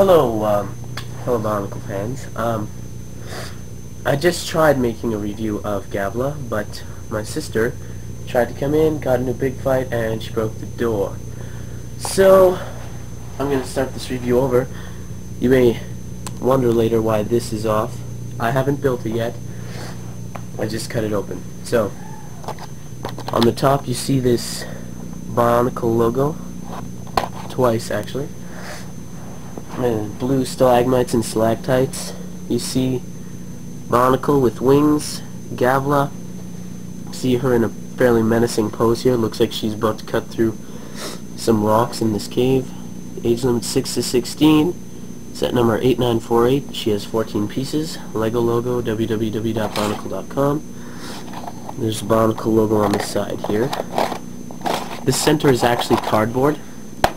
Hello, um, hello Bionicle fans. Um, I just tried making a review of Gavla, but my sister tried to come in, got in a big fight, and she broke the door. So, I'm to start this review over. You may wonder later why this is off. I haven't built it yet. I just cut it open. So, on the top you see this Bionicle logo. Twice, actually blue stalagmites and stalactites. You see Bionicle with wings, Gavla. See her in a fairly menacing pose here. Looks like she's about to cut through some rocks in this cave. Age limit 6 to 16. Set number 8948. She has 14 pieces. Lego logo www.bionicle.com. There's the Bionicle logo on the side here. The center is actually cardboard.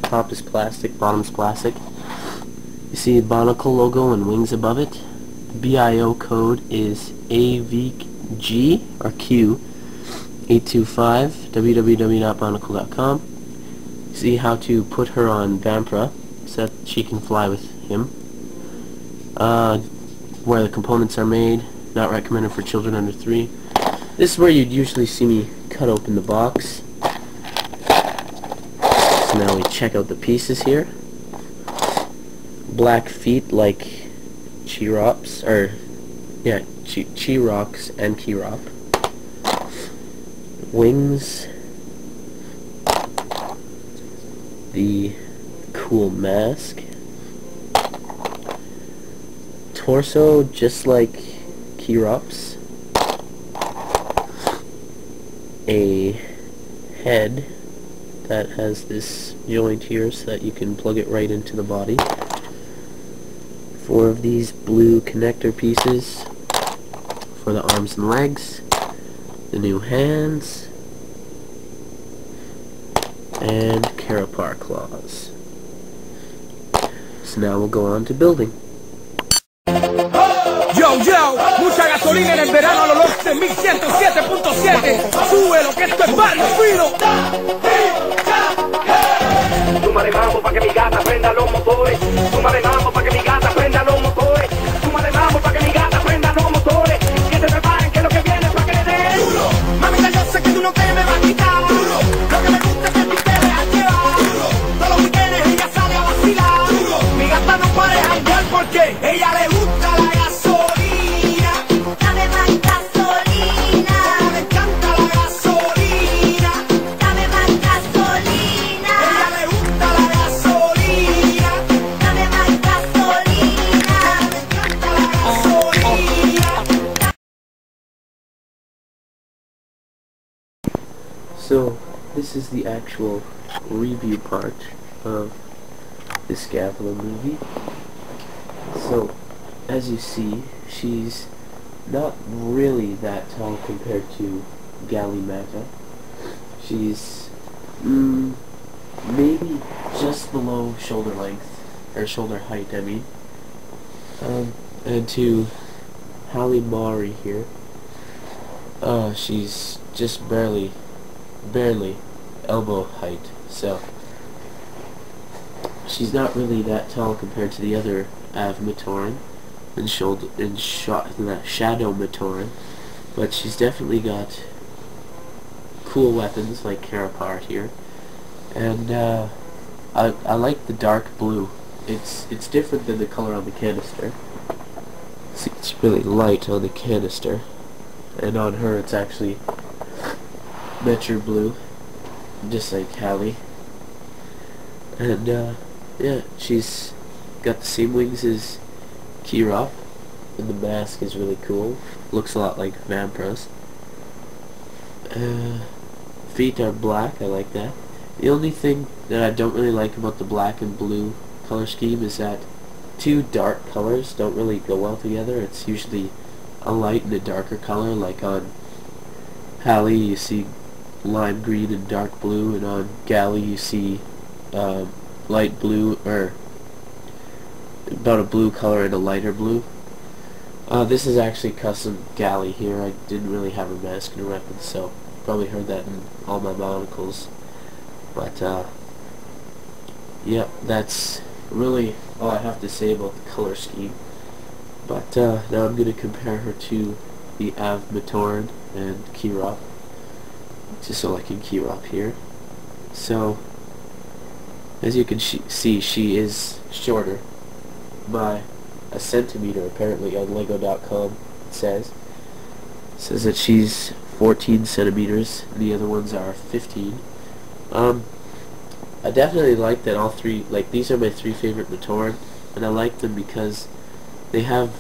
Top is plastic, bottom is plastic. You see the Bionicle logo and wings above it. The BIO code is AVG or Q 825 www.bionicle.com. See how to put her on Vamprah so that she can fly with him. Uh, where the components are made. Not recommended for children under 3. This is where you'd usually see me cut open the box. So now we check out the pieces here black feet like Chirops, or yeah, Chirox and Kirop. Wings. The cool mask. Torso just like Kirop's. A head that has this joint here so that you can plug it right into the body four of these blue connector pieces for the arms and legs, the new hands, and Carapar claws. So now we'll go on to building. Yo, yo, mucha gasolina en el verano a los 11.107.7. Sube lo que esto es barrio fino. Súmale mambo pa' que mi gata prenda los motores. So, this is the actual review part of the Gavla movie. So, as you see, she's not really that tall compared to Gali Mata. She's mm, maybe just below shoulder length, or shoulder height, I mean. Um, and to Hahli Mahri here, uh, she's just barely barely elbow height, so she's not really that tall compared to the other Av Matoran and shoulder and the Shadow Matoran, but she's definitely got cool weapons like Carapar here, and uh, I I like the dark blue. It's it's different than the color on the canister. It's really light on the canister, and on her it's actually Metro Blue, just like Hahli. And, uh, yeah, she's got the same wings as Kirop, and the mask is really cool. Looks a lot like Vamprah's. Uh, feet are black, I like that. The only thing that I don't really like about the black and blue color scheme is that two dark colors don't really go well together. It's usually a light and a darker color, like on Hahli you see lime green and dark blue, and on Gali you see um, light blue, or about a blue color and a lighter blue. Uh, this is actually custom Gali here. I didn't really have a mask and a weapon, so probably heard that in all my monocles. But, uh, yep, that's really all I have to say about the color scheme. But uh, now I'm going to compare her to the Av Matoran and Kirop. Just so I can Kirop here. So, as you can sh see, she is shorter by a centimeter apparently on Lego.com says. It says that she's 14 centimeters, the other ones are 15. Um, I definitely like that all three, like these are my three favorite Matoran, and I like them because they have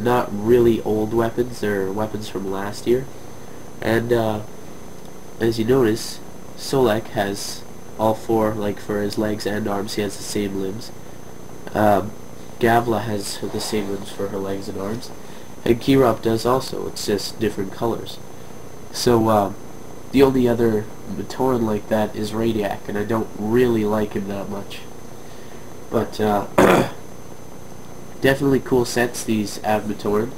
not really old weapons, they're weapons from last year. And uh, as you notice, Solek has all four, like for his legs and arms, he has the same limbs. Um, Gavla has the same limbs for her legs and arms. And Kirop does also, it's just different colors. So, um, the only other Matoran like that is Radiak, and I don't really like him that much. But, uh, definitely cool sets, these Av Matoran.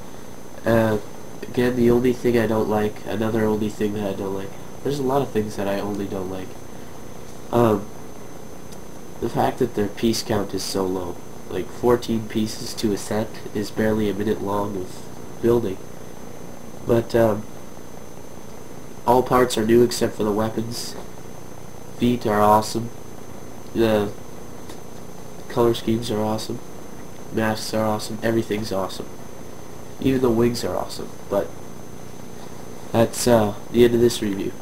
Uh, again, the only thing I don't like, another only thing that I don't like, there's a lot of things that I only don't like. Um, the fact that their piece count is so low. Like 14 pieces to a set is barely a minute long of building. But um, all parts are new except for the weapons. Feet are awesome. The color schemes are awesome. Masks are awesome. Everything's awesome. Even the wings are awesome. But that's uh, the end of this review.